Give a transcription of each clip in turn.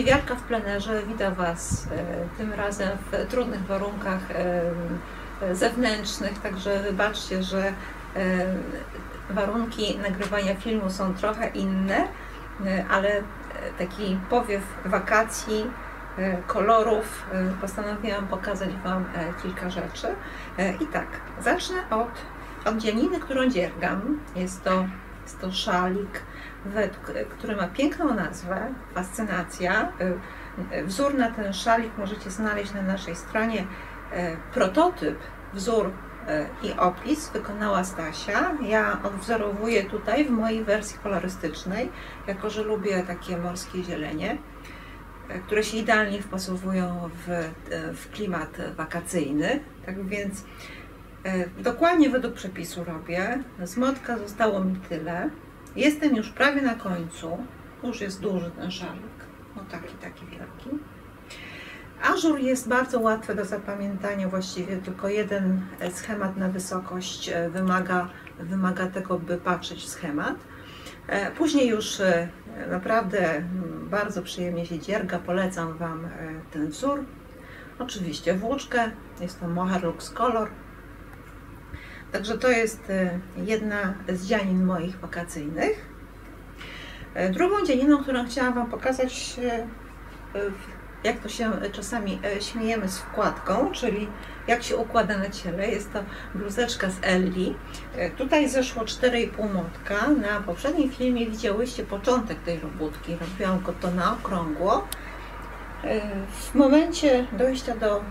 Dziewiarka w plenerze wita Was tym razem w trudnych warunkach zewnętrznych, także wybaczcie, że warunki nagrywania filmu są trochę inne, ale taki powiew wakacji, kolorów postanowiłam pokazać Wam kilka rzeczy. I tak, zacznę od, od dzianiny, którą dziergam. Jest to, jest to szalik który ma piękną nazwę, Fascynacja. Y, wzór na ten szalik możecie znaleźć na naszej stronie. Prototyp, wzór i opis wykonała Stasia. Ja odwzorowuję tutaj w mojej wersji kolorystycznej, jako że lubię takie morskie zielenie, które się idealnie wpasowują w, w klimat wakacyjny. Tak więc dokładnie według przepisu robię. Z motka zostało mi tyle. Jestem już prawie na końcu. Już jest duży ten szalik. No taki, taki wielki. Ażur jest bardzo łatwy do zapamiętania, właściwie tylko jeden schemat na wysokość e, wymaga, wymaga tego, by patrzeć w schemat. E, później już e, naprawdę bardzo przyjemnie się dzierga, polecam Wam ten wzór. Oczywiście włóczkę, jest to Mohair Lux Color, Także to jest e, jedna z dzianin moich wakacyjnych. E, drugą dzianiną, którą chciałam Wam pokazać, e, jak to się czasami śmiejemy z wkładką, czyli jak się układa na ciele. Jest to bluzeczka z Elli. Tutaj zeszło 4,5 motka. Na poprzednim filmie widziałyście początek tej robótki. Robiłam go to na okrągło. W momencie dojścia do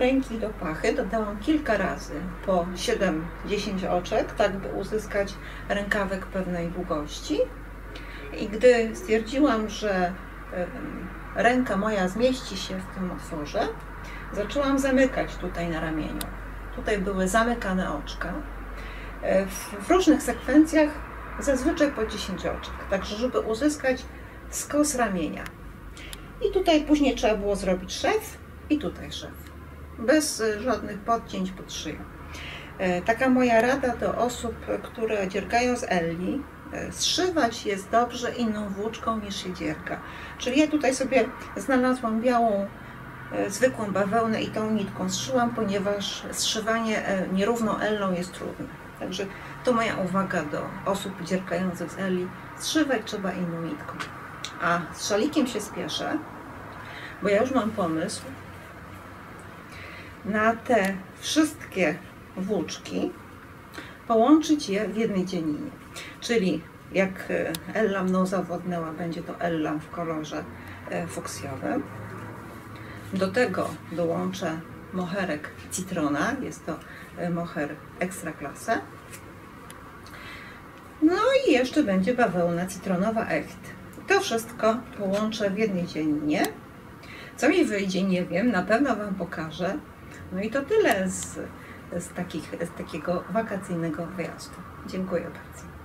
ręki do pachy dodałam kilka razy po 7-10 oczek, tak by uzyskać rękawek pewnej długości. I gdy stwierdziłam, że ręka moja zmieści się w tym otworze, zaczęłam zamykać tutaj na ramieniu. Tutaj były zamykane oczka. E, w różnych sekwencjach zazwyczaj po 10 oczek, także żeby uzyskać skos ramienia. I tutaj później trzeba było zrobić szef i tutaj szef bez e, żadnych podcięć pod szyją. E, taka moja rada do osób, które dziergają z Elli, e, zszywać jest dobrze inną włóczką niż się dzierga. Czyli ja tutaj sobie znalazłam białą, zwykłą bawełnę i tą nitką zszyłam, ponieważ zszywanie nierówną Ellą jest trudne. Także to moja uwaga do osób dziergających z Elli. Zszywać trzeba inną nitką. A z szalikiem się spieszę, bo ja już mam pomysł, na te wszystkie włóczki połączyć je w jednej dzieninie. Czyli jak e, Ella mną zawodnęła, będzie to Ella w kolorze e, fuksjowym. Do tego dołączę moherek Citrona, jest to e, moher ekstra klasę. No i jeszcze będzie bawełna citronowa Echt. To wszystko połączę w jednej dziennie. Co mi wyjdzie, nie wiem, na pewno Wam pokażę. No i to tyle z, z, takich, z takiego wakacyjnego wyjazdu. Dziękuję bardzo.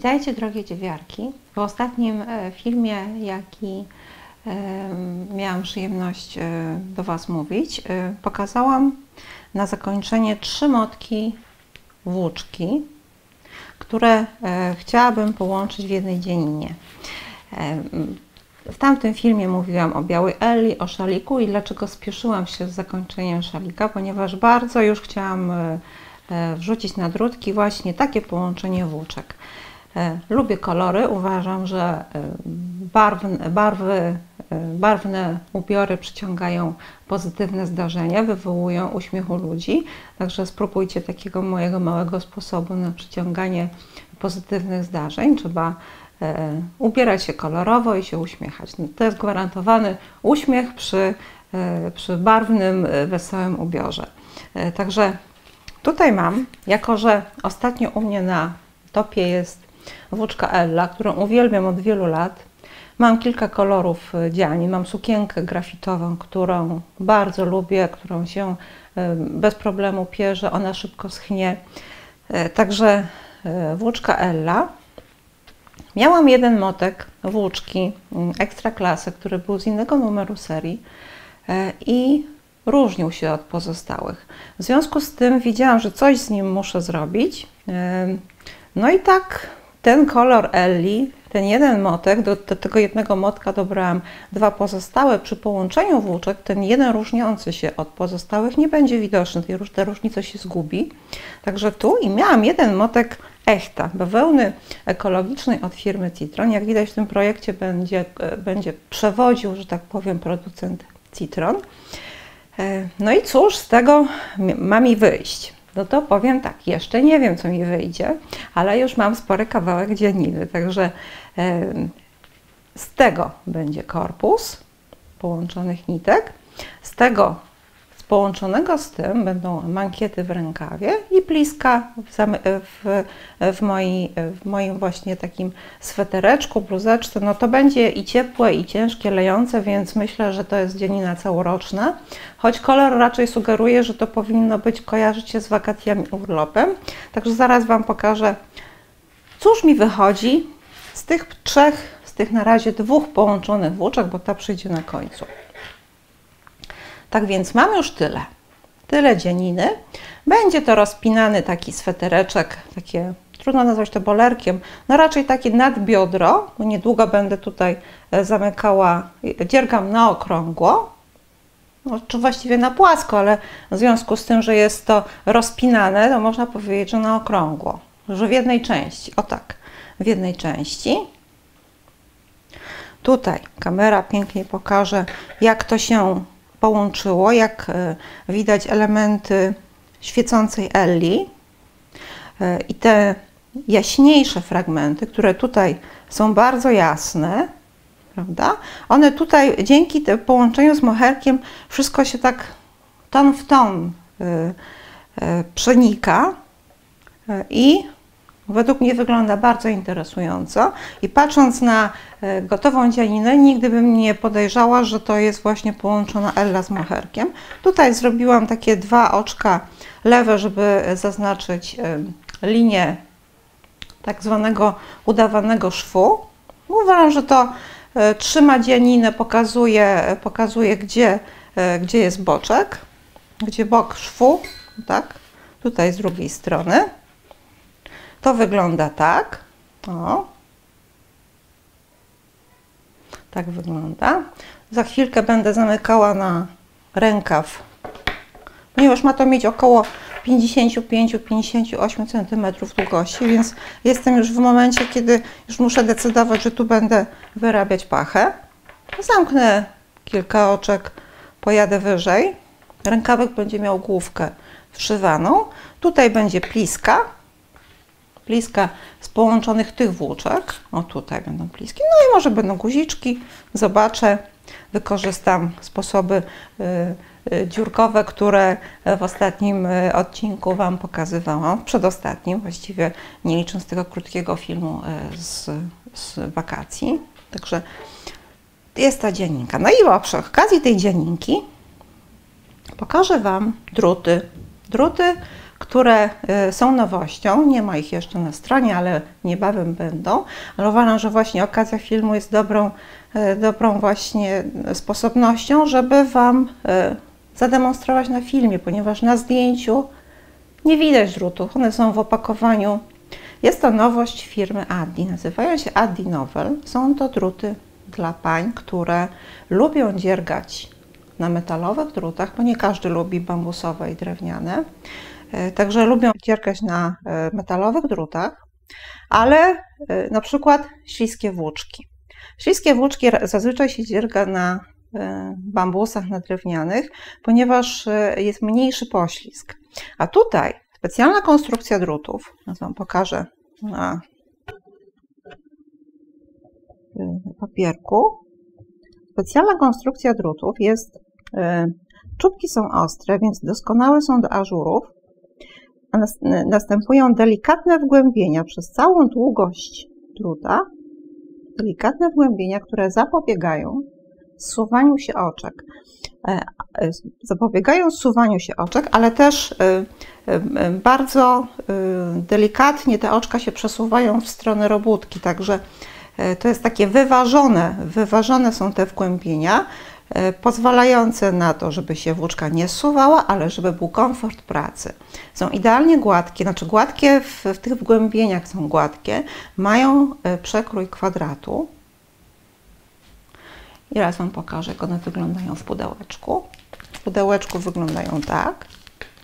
Witajcie drogie dziewiarki. W ostatnim e, filmie, jaki e, miałam przyjemność e, do Was mówić, pokazałam na zakończenie trzy motki włóczki, które chciałabym połączyć w jednej dzieninie. W tamtym filmie mówiłam o białej Eli, o szaliku i dlaczego spieszyłam się z zakończeniem szalika, ponieważ bardzo już chciałam wrzucić na drutki właśnie takie połączenie włóczek. E, lubię kolory, uważam, że e, barwy, barwy barwne ubiory przyciągają pozytywne zdarzenia, wywołują uśmiech u ludzi. Także spróbujcie takiego mojego małego sposobu na przyciąganie pozytywnych zdarzeń. Trzeba e, ubierać się kolorowo i się uśmiechać. No, to jest gwarantowany uśmiech przy, e, przy barwnym, wesołym ubiorze. Także tutaj mam, jako że ostatnio u mnie na topie jest włóczka Ella, którą uwielbiam od wielu lat, Mam kilka kolorów e, dziani. Mam sukienkę grafitową, którą bardzo lubię, którą się e, bez problemu pierze. Ona szybko schnie. E, także włóczka Ella. Miałam jeden motek włóczki mm, ekstra klasy, który był z innego numeru serii i różnił się od pozostałych. W związku z tym widziałam, że coś z nim muszę zrobić. No i tak ten kolor Ellie ten jeden motek, do, do, tego jednego motka dobrałam dwa pozostałe. Przy połączeniu włóczek ten jeden różniący się od pozostałych nie będzie widoczny, ta różnica się zgubi. Także tu i miałam jeden motek echta, bawełny ekologicznej od firmy Citron. Jak widać w tym projekcie będzie, e, będzie przewodził, że tak powiem, producent Citron. E, no i cóż z tego ma mi wyjść? No to powiem tak, jeszcze nie wiem, co mi wyjdzie, ale już mam spory kawałek dzianiny, także z tego będzie korpus połączonych nitek, z tego Połączonego z tym będą mankiety w rękawie i pliska w, w, w, moi, w moim właśnie takim swetereczku, bluzeczce. No to będzie i ciepłe, i ciężkie, lejące, więc myślę, że to jest dzienina całoroczna. Choć kolor raczej sugeruje, że to powinno być, kojarzyć się z wakacjami urlopem. Także zaraz Wam pokażę, cóż mi wychodzi z tych trzech, z tych na razie dwóch połączonych włóczek, bo ta przyjdzie na końcu. Tak więc mam już tyle. Tyle dzieniny. Będzie to rozpinany taki swetereczek, takie trudno nazwać to bolerkiem, no raczej takie nad biodro, bo niedługo będę tutaj e, zamykała, dziergam na okrągło, no, czy właściwie na płasko, ale w związku z tym, że jest to rozpinane, to można powiedzieć, że na okrągło, że w jednej części, o tak, w jednej części. Tutaj kamera pięknie pokaże, jak to się połączyło, jak e, widać elementy świecącej Elli e, i te jaśniejsze fragmenty, które tutaj są bardzo jasne, prawda? One tutaj dzięki połączeniu z moherkiem wszystko się tak ton w ton e, przenika i Według mnie wygląda bardzo interesująco i patrząc na e, gotową dzianinę, nigdy bym nie podejrzała, że to jest właśnie połączona Ella z moherkiem. Tutaj zrobiłam takie dwa oczka lewe, żeby zaznaczyć e, linię tak zwanego udawanego szwu. Uważam, że to e, trzyma dzianinę, pokazuje, pokazuje gdzie, gdzie jest boczek, gdzie bok szwu, tak, tutaj z drugiej strony. To wygląda tak. O. Tak wygląda. Za chwilkę będę zamykała na rękaw, ponieważ ma to mieć około 55-58 cm długości, więc jestem już w momencie, kiedy już muszę decydować, że tu będę wyrabiać pachę. Zamknę kilka oczek, pojadę wyżej. Rękawek będzie miał główkę wszywaną. Tutaj będzie pliska, pliska z połączonych tych włóczek. O tutaj będą pliski. No i może będą guziczki. Zobaczę. Wykorzystam sposoby y, y, dziurkowe, które w ostatnim y, odcinku Wam pokazywałam. Przedostatnim, właściwie nie licząc tego krótkiego filmu z, z wakacji. Także jest ta dzianinka. No i przy okazji tej dzianinki pokażę Wam druty. Druty które y, są nowością. Nie ma ich jeszcze na stronie, ale niebawem będą. Ale uważam, że właśnie okazja filmu jest dobrą, y, dobrą właśnie sposobnością, żeby Wam y, zademonstrować na filmie, ponieważ na zdjęciu nie widać drutów. One są w opakowaniu. Jest to nowość firmy Addi. Nazywają się Addi Novel. Są to druty dla pań, które lubią dziergać na metalowych drutach, bo nie każdy lubi bambusowe i drewniane. E, także lubią cierkać na e, metalowych drutach, ale e, na przykład śliskie włóczki. Śliskie włóczki zazwyczaj się dzierga na bambusach, na drewnianych, ponieważ jest mniejszy poślizg. A tutaj specjalna konstrukcja drutów, ja Wam pokażę na papierku. Specjalna konstrukcja drutów jest, czubki są ostre, więc doskonałe są do ażurów, następują delikatne wgłębienia przez całą długość druta, delikatne wgłębienia, które zapobiegają zsuwaniu się oczek. E, e, zapobiegają zsuwaniu się oczek, ale też e, bardzo delikatnie te oczka się przesuwają w stronę robótki, także to jest takie wyważone, wyważone są te wgłębienia, pozwalające na to, żeby się włóczka nie zsuwała, ale żeby był komfort pracy. Są idealnie gładkie, znaczy gładkie w, w tych wgłębieniach są gładkie, mają e, przekrój kwadratu. I raz Wam pokażę, jak one wyglądają w pudełeczku. W pudełeczku wyglądają tak.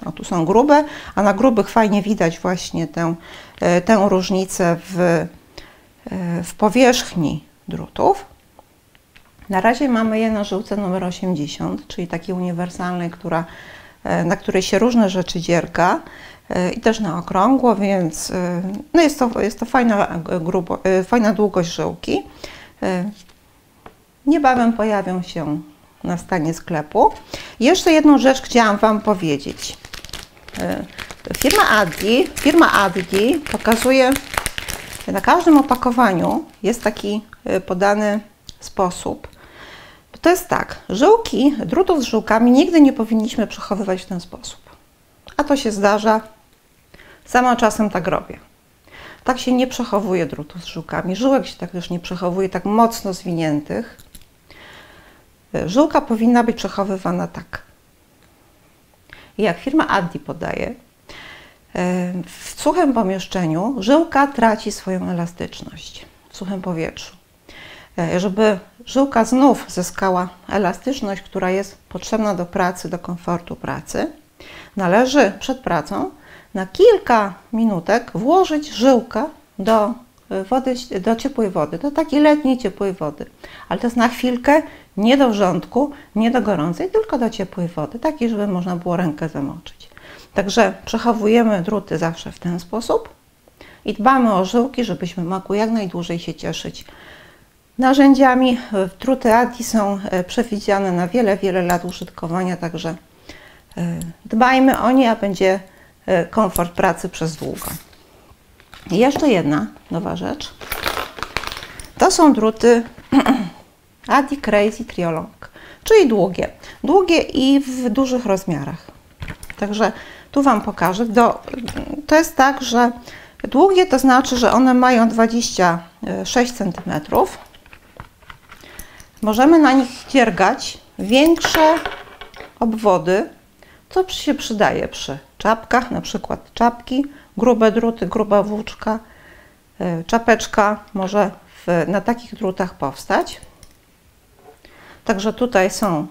O, tu są grube, a na grubych fajnie widać właśnie tę, e, tę różnicę w, w powierzchni drutów. Na razie mamy je na żyłce numer 80, czyli takiej uniwersalnej, która, e, na której się różne rzeczy dzierga e, i też na okrągło, więc e, no jest, to, jest to fajna, grubo, fajna długość żyłki. Niebawem pojawią się na stanie sklepu. Jeszcze jedną rzecz chciałam Wam powiedzieć. Firma Addi, firma Addi pokazuje, na każdym opakowaniu jest taki podany sposób, to jest tak, żyłki, drutów z żyłkami nigdy nie powinniśmy przechowywać w ten sposób. A to się zdarza, sama czasem tak robię. Tak się nie przechowuje drutów z żyłkami. Żyłek się tak też nie przechowuje, tak mocno zwiniętych. Żyłka powinna być przechowywana tak. Jak firma Addi podaje, w suchym pomieszczeniu żyłka traci swoją elastyczność w suchym powietrzu. E, żeby żyłka znów zyskała elastyczność, która jest potrzebna do pracy, do komfortu pracy, należy przed pracą na kilka minutek włożyć żyłkę do e, wody, do ciepłej wody, do takiej letniej ciepłej wody. Ale to jest na chwilkę, nie do wrzątku, nie do gorącej, tylko do ciepłej wody, takiej, żeby można było rękę zamoczyć. Także przechowujemy druty zawsze w ten sposób i dbamy o żyłki, żebyśmy mogły jak najdłużej się cieszyć narzędziami. Druty ADI są e, przewidziane na wiele, wiele lat użytkowania, także e, dbajmy o nie, a będzie e, komfort pracy przez długo. I jeszcze jedna nowa rzecz. To są druty ADI Crazy Triolong, czyli długie. Długie i w dużych rozmiarach. Także tu Wam pokażę. Do, to jest tak, że długie to znaczy, że one mają 26 cm Możemy na nich dziergać większe obwody, co się przydaje przy czapkach, na przykład czapki, grube druty, gruba włóczka, e, czapeczka może w, na takich drutach powstać. Także tutaj są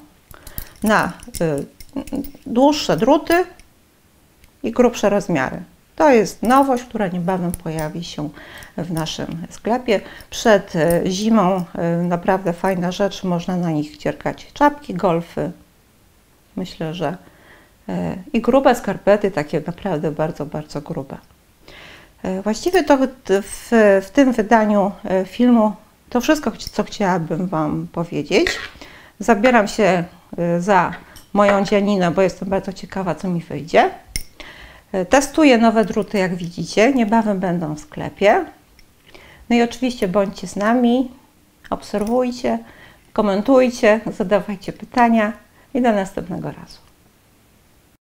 na y, dłuższe druty i grubsze rozmiary. To jest nowość, która niebawem pojawi się w naszym sklepie. Przed e, zimą e, naprawdę fajna rzecz, można na nich dziergać czapki, golfy. Myślę, że e, i grube skarpety, takie naprawdę bardzo, bardzo grube. Właściwie to w, w tym wydaniu filmu to wszystko, co chciałabym Wam powiedzieć. Zabieram się za moją dzianinę, bo jestem bardzo ciekawa, co mi wyjdzie. Testuję nowe druty, jak widzicie. Niebawem będą w sklepie. No i oczywiście bądźcie z nami, obserwujcie, komentujcie, zadawajcie pytania i do następnego razu.